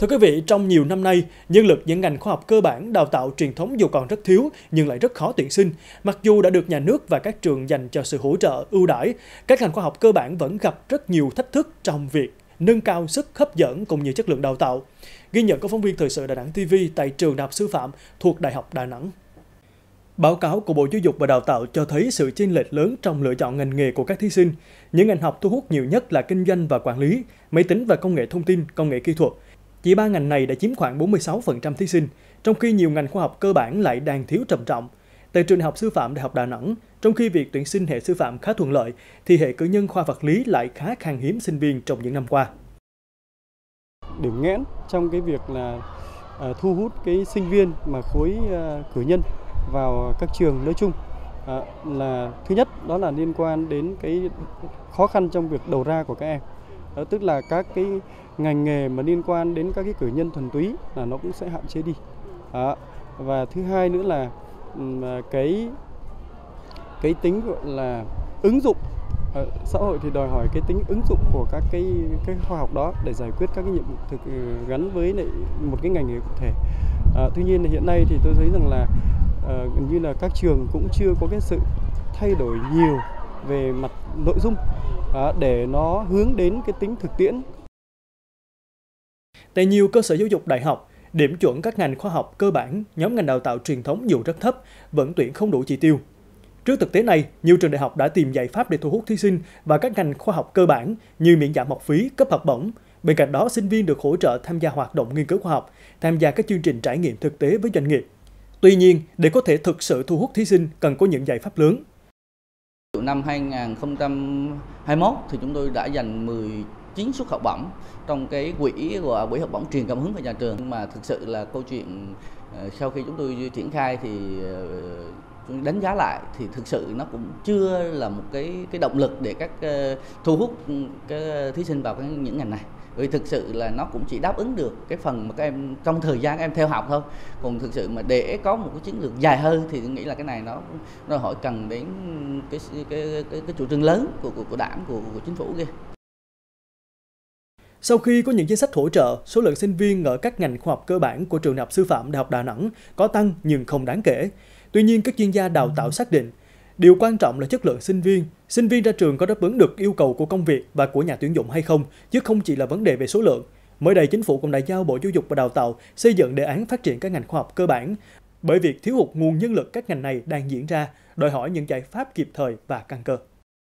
Thưa quý vị, trong nhiều năm nay, nhân lực những ngành khoa học cơ bản đào tạo truyền thống dù còn rất thiếu nhưng lại rất khó tuyển sinh. Mặc dù đã được nhà nước và các trường dành cho sự hỗ trợ ưu đãi, các ngành khoa học cơ bản vẫn gặp rất nhiều thách thức trong việc nâng cao sức hấp dẫn cũng như chất lượng đào tạo. Ghi nhận của phóng viên thời sự Đà Nẵng TV tại trường Đại học Sư phạm thuộc Đại học Đà Nẵng. Báo cáo của Bộ Giáo dục và Đào tạo cho thấy sự chênh lệch lớn trong lựa chọn ngành nghề của các thí sinh. Những ngành học thu hút nhiều nhất là kinh doanh và quản lý, máy tính và công nghệ thông tin, công nghệ kỹ thuật – chỉ ba ngành này đã chiếm khoảng 46% thí sinh, trong khi nhiều ngành khoa học cơ bản lại đang thiếu trầm trọng. Tại trường đại học sư phạm Đại học Đà Nẵng, trong khi việc tuyển sinh hệ sư phạm khá thuận lợi, thì hệ cử nhân khoa vật lý lại khá khan hiếm sinh viên trong những năm qua. Điểm nghẽn trong cái việc là à, thu hút cái sinh viên mà khối à, cử nhân vào các trường nói chung à, là thứ nhất đó là liên quan đến cái khó khăn trong việc đầu ra của các em Ờ, tức là các cái ngành nghề mà liên quan đến các cái cử nhân thuần túy là nó cũng sẽ hạn chế đi đó. và thứ hai nữa là à, cái cái tính gọi là ứng dụng ờ, xã hội thì đòi hỏi cái tính ứng dụng của các cái cái khoa học đó để giải quyết các cái nhiệm vụ thực ừ, gắn với lại một cái ngành nghề cụ thể. À, tuy nhiên hiện nay thì tôi thấy rằng là uh, gần như là các trường cũng chưa có cái sự thay đổi nhiều về mặt nội dung À, để nó hướng đến cái tính thực tiễn. Tại nhiều cơ sở giáo dục đại học, điểm chuẩn các ngành khoa học cơ bản, nhóm ngành đào tạo truyền thống dù rất thấp, vẫn tuyển không đủ chỉ tiêu. Trước thực tế này, nhiều trường đại học đã tìm giải pháp để thu hút thí sinh và các ngành khoa học cơ bản như miễn giảm học phí, cấp học bổng. Bên cạnh đó, sinh viên được hỗ trợ tham gia hoạt động nghiên cứu khoa học, tham gia các chương trình trải nghiệm thực tế với doanh nghiệp. Tuy nhiên, để có thể thực sự thu hút thí sinh cần có những giải pháp lớn, Năm 2021 thì chúng tôi đã dành 19 suất học bổng trong cái quỹ của quỹ học bổng truyền cảm hứng của nhà trường. Nhưng mà thực sự là câu chuyện ờ, sau khi chúng tôi triển khai thì ờ, đánh giá lại thì thực sự nó cũng chưa là một cái cái động lực để các ờ, thu hút ừ, cái thí sinh vào cái những ngành này. Vì thực sự là nó cũng chỉ đáp ứng được cái phần mà các em trong thời gian em theo học thôi. Còn thực sự mà để có một cái chiến lược dài hơn thì nghĩ là cái này nó nó hỏi cần đến cái cái cái, cái, cái chủ trương lớn của của, của đảng của, của chính phủ kia. Sau khi có những chính sách hỗ trợ, số lượng sinh viên ở các ngành khoa học cơ bản của trường đại học sư phạm Đại học Đà Nẵng có tăng nhưng không đáng kể. Tuy nhiên, các chuyên gia đào tạo xác định Điều quan trọng là chất lượng sinh viên. Sinh viên ra trường có đáp ứng được yêu cầu của công việc và của nhà tuyển dụng hay không, chứ không chỉ là vấn đề về số lượng. Mới đây, chính phủ cũng đã giao Bộ Giáo dục và Đào tạo xây dựng đề án phát triển các ngành khoa học cơ bản. Bởi việc thiếu hụt nguồn nhân lực các ngành này đang diễn ra, đòi hỏi những giải pháp kịp thời và căn cơ.